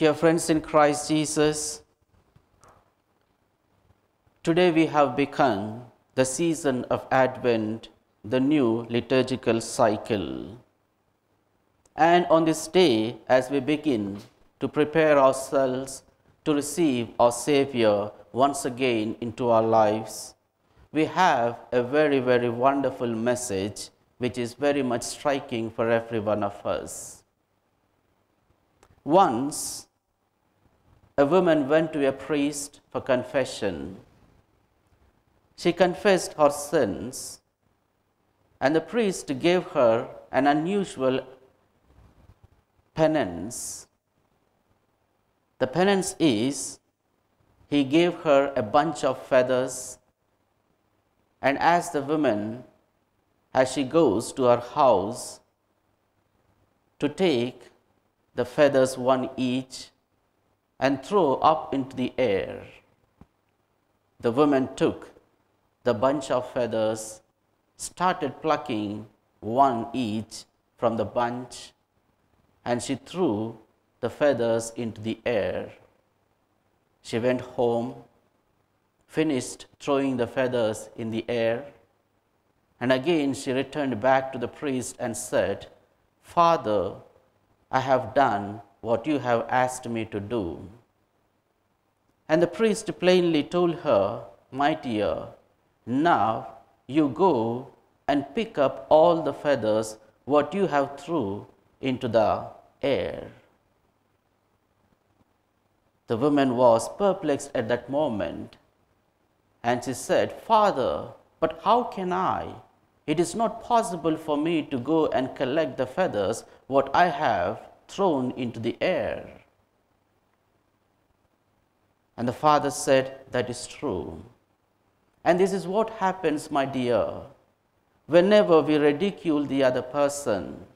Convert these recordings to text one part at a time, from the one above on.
Dear friends in Christ Jesus, today we have begun the season of Advent, the new liturgical cycle. And on this day, as we begin to prepare ourselves to receive our Savior once again into our lives, we have a very, very wonderful message which is very much striking for every one of us. Once, a woman went to a priest for confession. She confessed her sins, and the priest gave her an unusual penance. The penance is he gave her a bunch of feathers, and asked the woman, as she goes to her house to take the feathers one each and threw up into the air, the woman took the bunch of feathers, started plucking one each from the bunch, and she threw the feathers into the air. She went home, finished throwing the feathers in the air, and again she returned back to the priest and said, Father, I have done what you have asked me to do. And the priest plainly told her, My dear, now you go and pick up all the feathers what you have threw into the air. The woman was perplexed at that moment and she said, Father, but how can I? It is not possible for me to go and collect the feathers what I have thrown into the air. And the father said, That is true. And this is what happens, my dear. Whenever we ridicule the other person,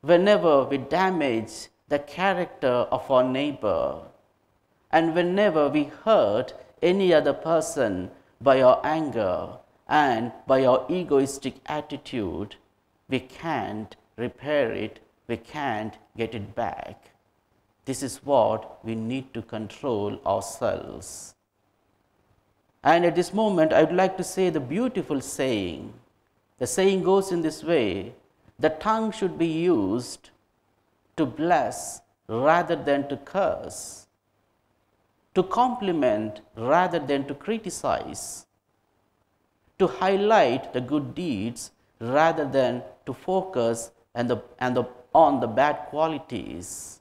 whenever we damage the character of our neighbor, and whenever we hurt any other person by our anger and by our egoistic attitude, we can't repair it, we can't get it back. This is what we need to control ourselves. And at this moment, I would like to say the beautiful saying. The saying goes in this way the tongue should be used to bless rather than to curse, to compliment rather than to criticize, to highlight the good deeds rather than to focus and the, and the, on the bad qualities.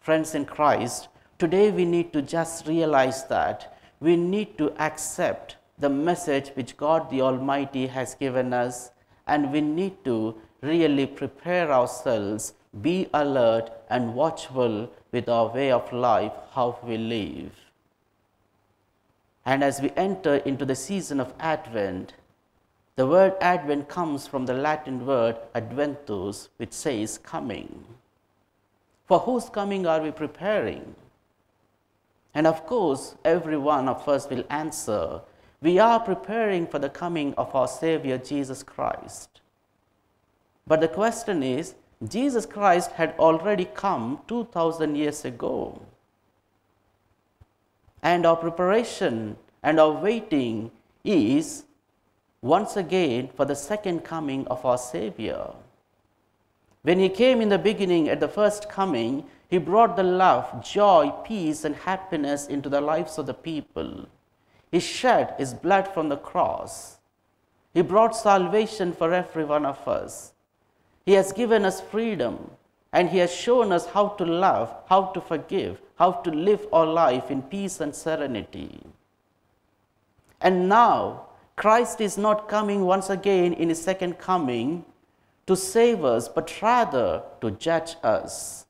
Friends in Christ, today we need to just realize that we need to accept the message which God the Almighty has given us, and we need to really prepare ourselves, be alert and watchful with our way of life, how we live. And as we enter into the season of Advent, the word Advent comes from the Latin word adventus, which says coming. For whose coming are we preparing? And of course, every one of us will answer, we are preparing for the coming of our Savior Jesus Christ. But the question is, Jesus Christ had already come 2000 years ago. And our preparation and our waiting is once again for the second coming of our Savior. When He came in the beginning at the first coming, He brought the love, joy, peace, and happiness into the lives of the people. He shed His blood from the cross. He brought salvation for every one of us. He has given us freedom and He has shown us how to love, how to forgive, how to live our life in peace and serenity. And now, Christ is not coming once again in His second coming to save us, but rather to judge us.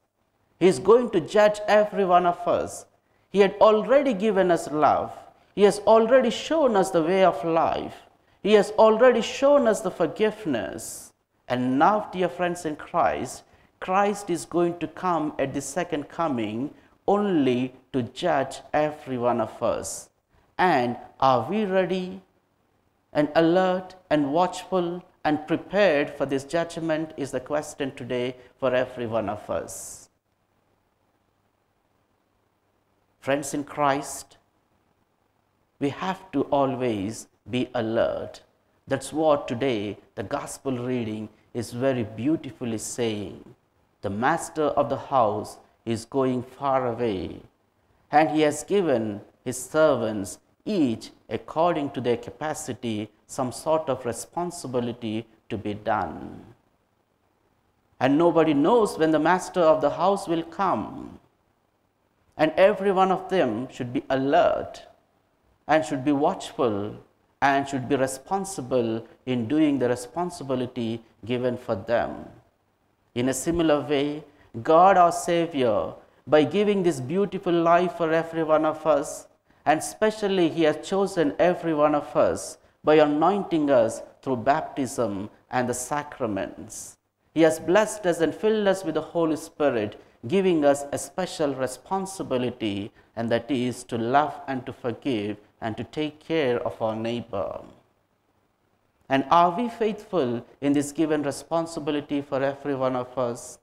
He is going to judge every one of us. He had already given us love. He has already shown us the way of life. He has already shown us the forgiveness. And now, dear friends in Christ, Christ is going to come at the second coming only to judge every one of us. And are we ready and alert and watchful and prepared for this judgment is the question today for every one of us. Friends in Christ, we have to always be alert. That's what today the gospel reading is very beautifully saying. The master of the house is going far away, and he has given his servants each according to their capacity some sort of responsibility to be done. And nobody knows when the master of the house will come. And every one of them should be alert and should be watchful and should be responsible in doing the responsibility given for them. In a similar way, God our Savior, by giving this beautiful life for every one of us, and specially He has chosen every one of us by anointing us through baptism and the sacraments. He has blessed us and filled us with the Holy Spirit, giving us a special responsibility, and that is to love and to forgive and to take care of our neighbor. And are we faithful in this given responsibility for every one of us?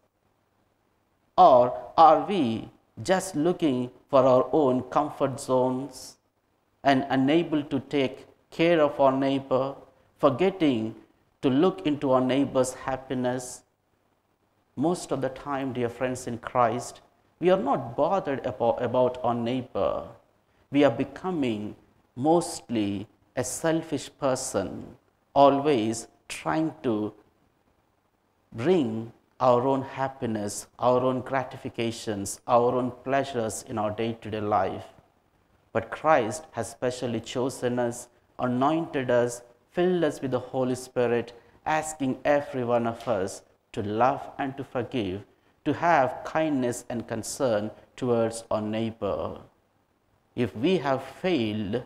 Or are we just looking for our own comfort zones and unable to take care of our neighbor, forgetting to look into our neighbor's happiness? Most of the time, dear friends in Christ, we are not bothered about, our neighbor. We are becoming mostly a selfish person, always trying to bring our own happiness, our own gratifications, our own pleasures in our day to day life. But Christ has specially chosen us, anointed us, filled us with the Holy Spirit, asking every one of us to love and to forgive, to have kindness and concern towards our neighbor. If we have failed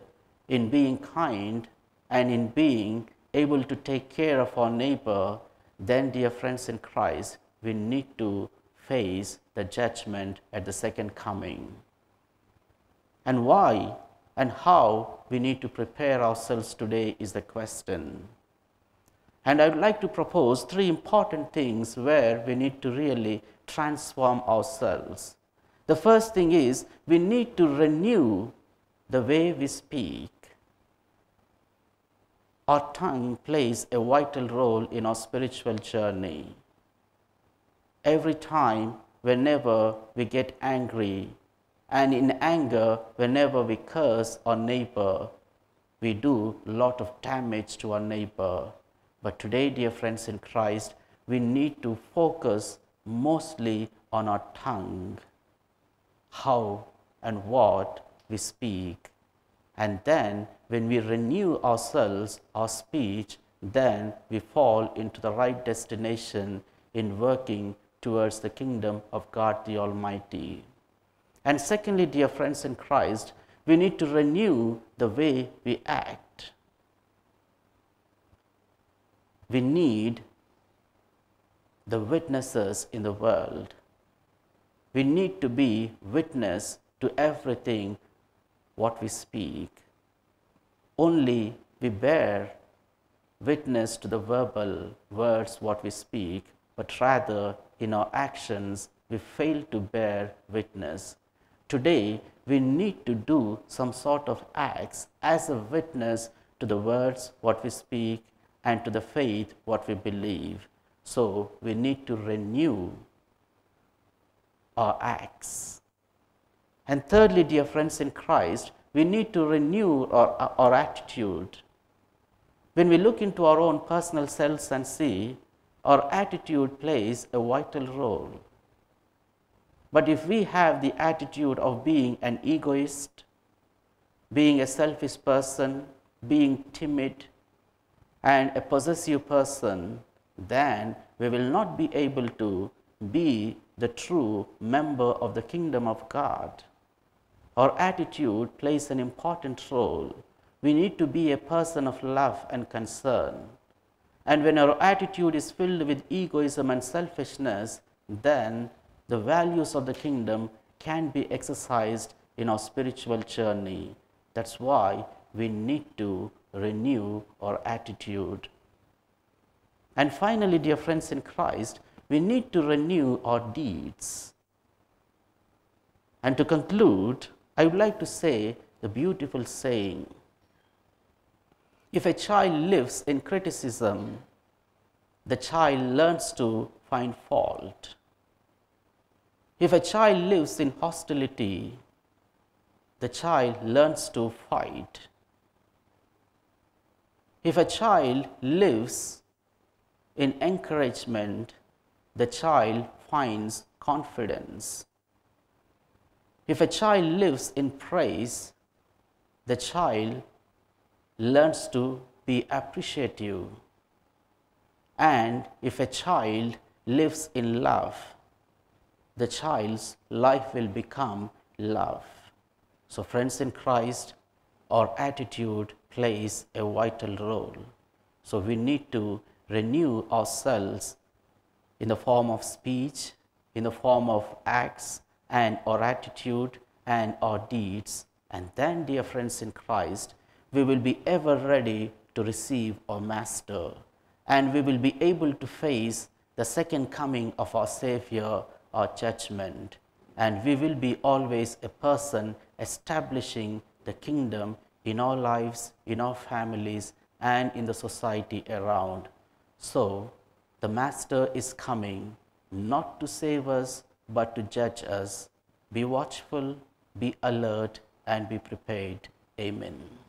in being kind and in being able to take care of our neighbor, then, dear friends in Christ, we need to face the judgment at the second coming. And why and how we need to prepare ourselves today is the question. And I would like to propose three important things where we need to really transform ourselves. The first thing is we need to renew the way we speak. Our tongue plays a vital role in our spiritual journey every time whenever we get angry, and in anger, whenever we curse our neighbor, we do a lot of damage to our neighbor. But today, dear friends in Christ, we need to focus mostly on our tongue, how and what we speak. And then, when we renew ourselves, our speech, then we fall into the right destination in working towards the kingdom of God the Almighty. And secondly, dear friends in Christ, we need to renew the way we act. We need the witnesses in the world. We need to be witness to everything what we speak. Only we bear witness to the verbal words what we speak, but rather in our actions we fail to bear witness. Today, we need to do some sort of acts as a witness to the words what we speak and to the faith what we believe. So, we need to renew our acts. And thirdly, dear friends in Christ, we need to renew our, our attitude. When we look into our own personal selves and see our attitude plays a vital role. But if we have the attitude of being an egoist, being a selfish person, being timid, and a possessive person, then we will not be able to be the true member of the kingdom of God. Our attitude plays an important role. We need to be a person of love and concern. And when our attitude is filled with egoism and selfishness, then the values of the kingdom can be exercised in our spiritual journey. That's why we need to renew our attitude. And finally, dear friends in Christ, we need to renew our deeds. And to conclude, I would like to say the beautiful saying if a child lives in criticism, the child learns to find fault. If a child lives in hostility, the child learns to fight. If a child lives in encouragement, the child finds confidence. If a child lives in praise, the child learns to be appreciative. And if a child lives in love, the child's life will become love. So, friends in Christ, our attitude plays a vital role. So, we need to renew ourselves in the form of speech, in the form of acts, and our attitude and our deeds. And then, dear friends in Christ, we will be ever ready to receive our Master and we will be able to face the second coming of our Savior, our judgment. And we will be always a person establishing the kingdom in our lives, in our families, and in the society around. So, the Master is coming not to save us, but to judge us. Be watchful, be alert, and be prepared. Amen.